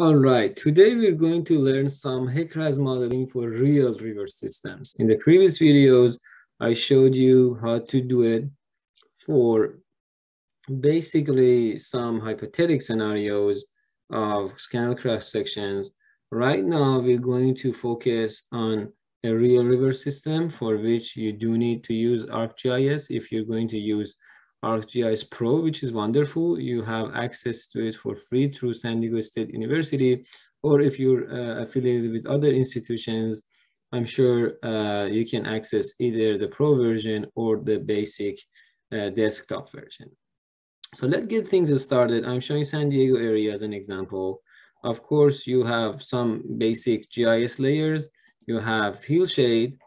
All right, today we're going to learn some HEC-RAS modeling for real river systems. In the previous videos, I showed you how to do it for basically some hypothetical scenarios of canal cross sections. Right now, we're going to focus on a real river system for which you do need to use ArcGIS if you're going to use ArcGIS Pro, which is wonderful. You have access to it for free through San Diego State University, or if you're uh, affiliated with other institutions, I'm sure uh, you can access either the Pro version or the basic uh, desktop version. So let's get things started. I'm showing San Diego area as an example. Of course, you have some basic GIS layers. You have hillshade,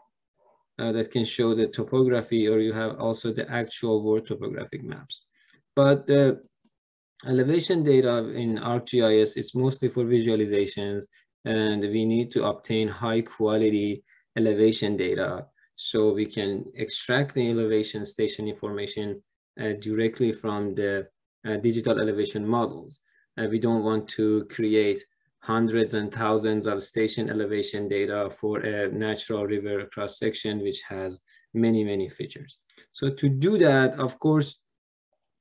uh, that can show the topography or you have also the actual world topographic maps. But the elevation data in ArcGIS is mostly for visualizations and we need to obtain high quality elevation data so we can extract the elevation station information uh, directly from the uh, digital elevation models. Uh, we don't want to create hundreds and thousands of station elevation data for a natural river cross section, which has many, many features. So to do that, of course,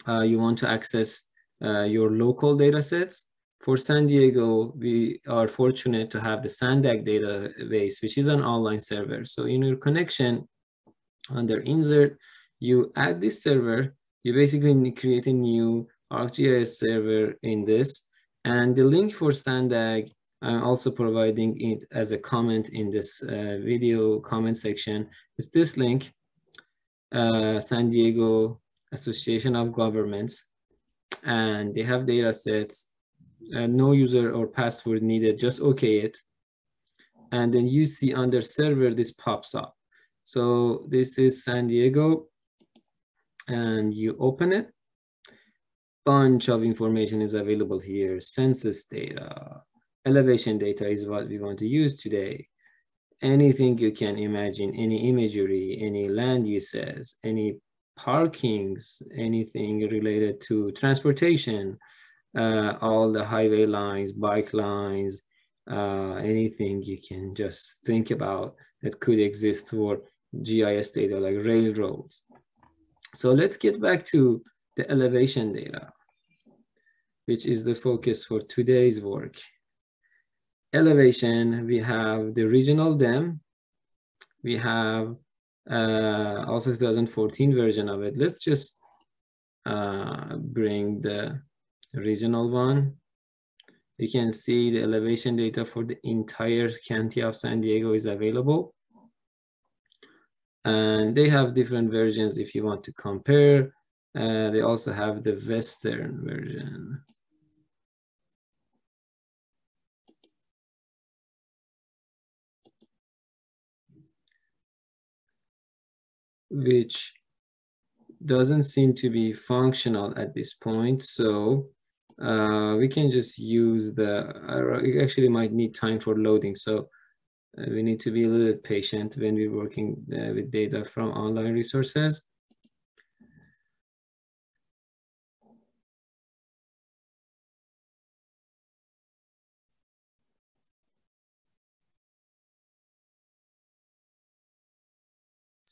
uh, you want to access uh, your local data sets. For San Diego, we are fortunate to have the SANDAG database, which is an online server. So in your connection under insert, you add this server, you basically create a new ArcGIS server in this, and the link for Sandag, I'm also providing it as a comment in this uh, video comment section. It's this link, uh, San Diego Association of Governments, and they have data sets, uh, no user or password needed, just okay it. And then you see under server, this pops up. So this is San Diego, and you open it bunch of information is available here. Census data, elevation data is what we want to use today. Anything you can imagine, any imagery, any land uses, any parkings, anything related to transportation, uh, all the highway lines, bike lines, uh, anything you can just think about that could exist for GIS data like railroads. So let's get back to the elevation data, which is the focus for today's work. Elevation, we have the regional DEM. We have uh, also 2014 version of it. Let's just uh, bring the regional one. You can see the elevation data for the entire county of San Diego is available. And they have different versions if you want to compare. Uh, they also have the Western version. Which doesn't seem to be functional at this point. So uh, we can just use the, uh, actually might need time for loading. So uh, we need to be a little patient when we're working uh, with data from online resources.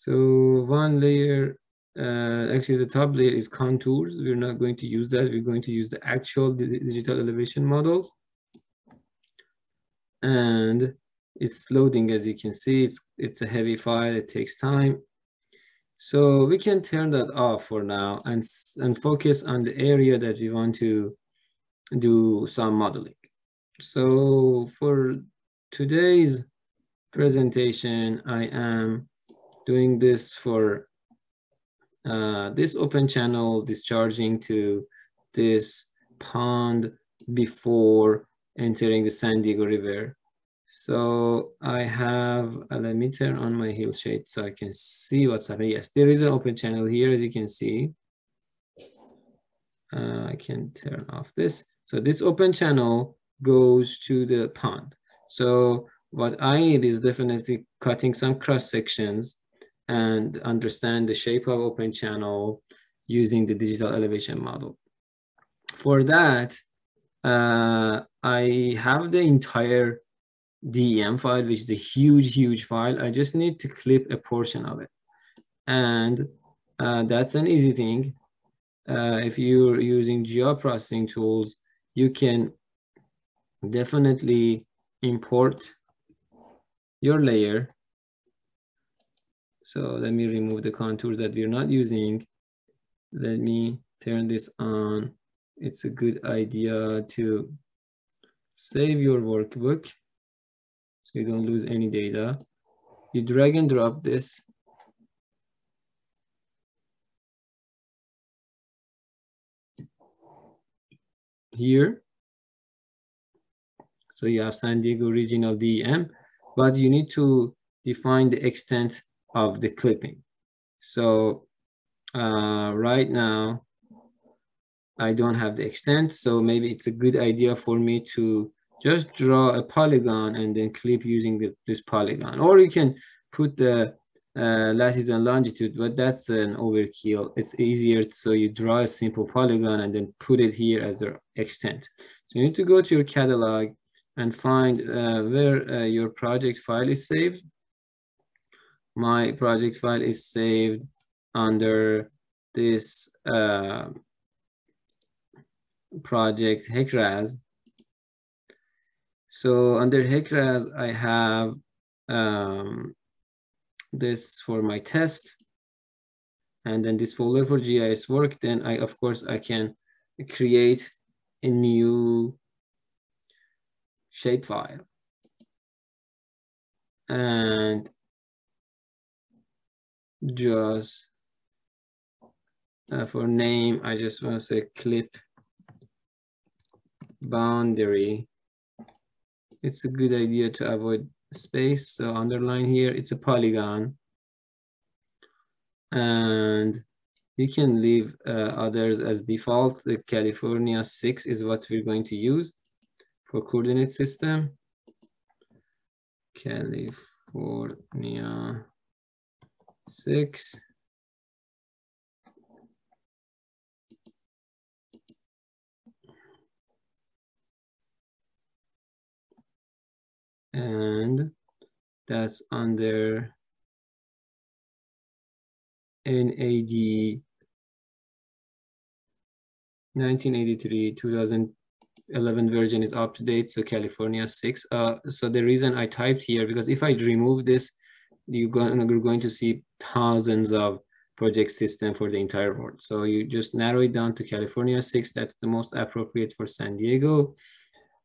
So one layer, uh, actually the top layer is contours. We're not going to use that. We're going to use the actual digital elevation models. And it's loading, as you can see, it's, it's a heavy file, it takes time. So we can turn that off for now and, and focus on the area that we want to do some modeling. So for today's presentation, I am doing this for uh, this open channel discharging to this pond before entering the San Diego River. So I have, a me turn on my hillshade so I can see what's happening. Yes, there is an open channel here, as you can see. Uh, I can turn off this. So this open channel goes to the pond. So what I need is definitely cutting some cross sections and understand the shape of open channel using the digital elevation model. For that, uh, I have the entire DEM file, which is a huge, huge file. I just need to clip a portion of it. And uh, that's an easy thing. Uh, if you're using geoprocessing tools, you can definitely import your layer. So let me remove the contours that we're not using. Let me turn this on. It's a good idea to save your workbook so you don't lose any data. You drag and drop this here. So you have San Diego region Regional DEM, but you need to define the extent of the clipping. So uh, right now, I don't have the extent, so maybe it's a good idea for me to just draw a polygon and then clip using the, this polygon. Or you can put the uh, latitude and longitude, but that's an overkill. It's easier, so you draw a simple polygon and then put it here as the extent. So you need to go to your catalog and find uh, where uh, your project file is saved. My project file is saved under this uh, project HEC-RAS. So under HEC-RAS, I have um, this for my test and then this folder for GIS work, then I, of course, I can create a new shapefile. And just uh, for name, I just want to say clip boundary. It's a good idea to avoid space. So underline here, it's a polygon. And you can leave uh, others as default. The California 6 is what we're going to use for coordinate system. California 6. and that's under NAD 1983 2011 version is up to date so California 6 uh, so the reason I typed here because if I remove this you're going, you're going to see thousands of project system for the entire world. So you just narrow it down to California 6 that's the most appropriate for San Diego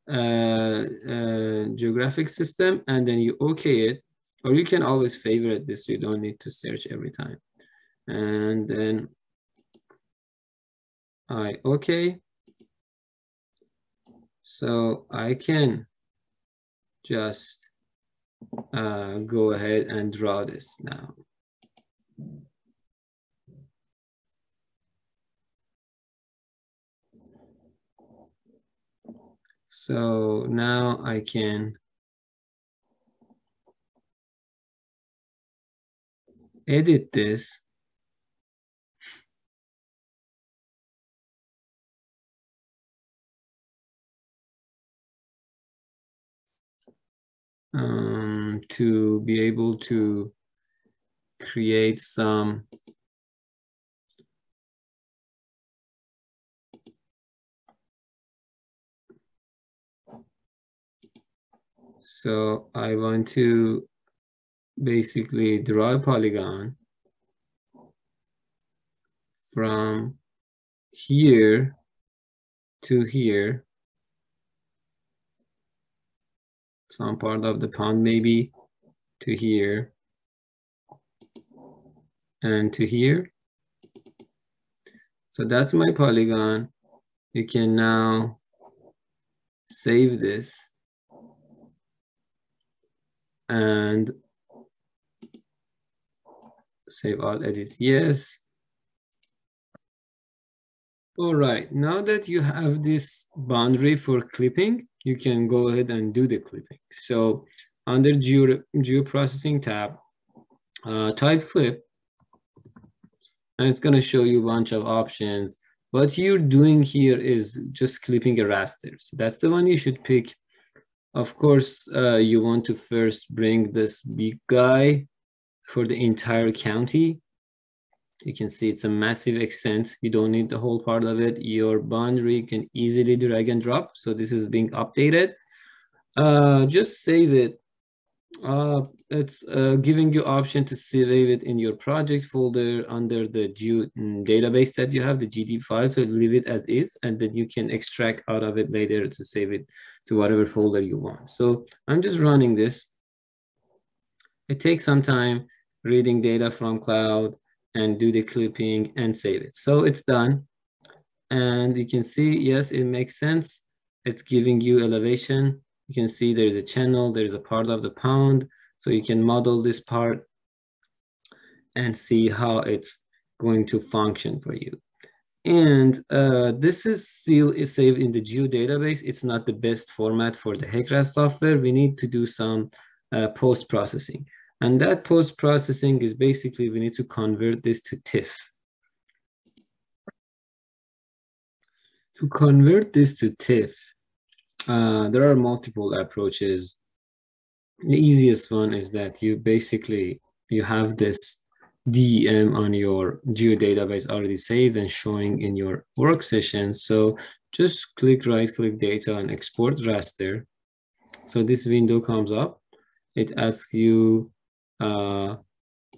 uh, uh, geographic system and then you okay it or you can always favorite this you don't need to search every time. And then I okay. So I can just uh, go ahead and draw this now So now I can edit this. Um, to be able to create some So I want to basically draw a polygon from here to here, some part of the pond maybe to here and to here. So that's my polygon. You can now save this and save all edits, yes. All right, now that you have this boundary for clipping, you can go ahead and do the clipping. So under geo, geoprocessing tab, uh, type clip, and it's gonna show you a bunch of options. what you're doing here is just clipping a raster. So that's the one you should pick. Of course, uh, you want to first bring this big guy for the entire county. You can see it's a massive extent. You don't need the whole part of it. Your boundary can easily drag and drop. So this is being updated. Uh, just save it uh, it's uh, giving you option to save it in your project folder under the Geo mm, database that you have, the GD file. So leave it as is, and then you can extract out of it later to save it to whatever folder you want. So I'm just running this. It takes some time reading data from cloud and do the clipping and save it. So it's done. And you can see, yes, it makes sense. It's giving you elevation you can see there's a channel, there's a part of the pound. So you can model this part and see how it's going to function for you. And uh, this is still is saved in the Geo database. It's not the best format for the HEC-RAS software. We need to do some uh, post-processing. And that post-processing is basically, we need to convert this to TIFF. To convert this to TIFF, uh, there are multiple approaches. The easiest one is that you basically, you have this DEM on your geodatabase already saved and showing in your work session. So just click right click data and export raster. So this window comes up. It asks you uh,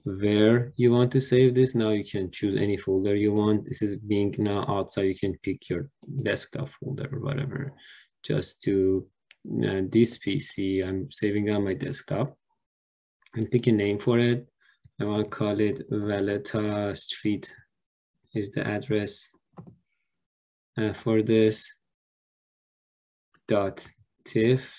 where you want to save this. Now you can choose any folder you want. This is being now outside. You can pick your desktop folder or whatever just to uh, this PC. I'm saving on my desktop and pick a name for it. I want to call it Valletta Street is the address uh, for this dot tiff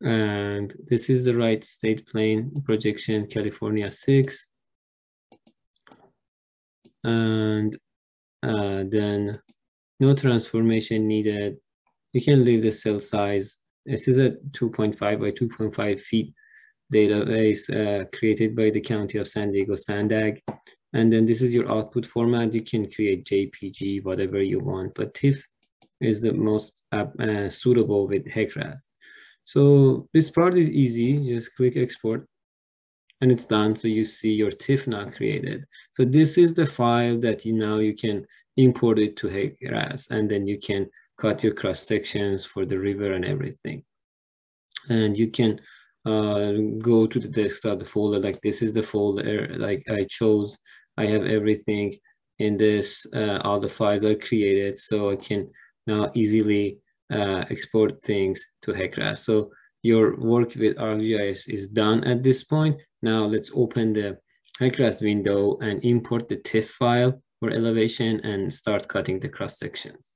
and this is the right state plane projection California 6 and uh, then no transformation needed. You can leave the cell size. This is a 2.5 by 2.5 feet database uh, created by the County of San Diego, SANDAG. And then this is your output format. You can create JPG, whatever you want, but TIFF is the most uh, uh suitable with HEC-RAS. So this part is easy. Just click export and it's done. So you see your TIFF now created. So this is the file that you now you can import it to HEC-RAS and then you can cut your cross sections for the river and everything. And you can uh, go to the desktop, the folder, like this is the folder like I chose. I have everything in this, uh, all the files are created so I can now easily uh, export things to HEC-RAS. So your work with ArcGIS is done at this point. Now let's open the HEC-RAS window and import the TIFF file for elevation and start cutting the cross sections.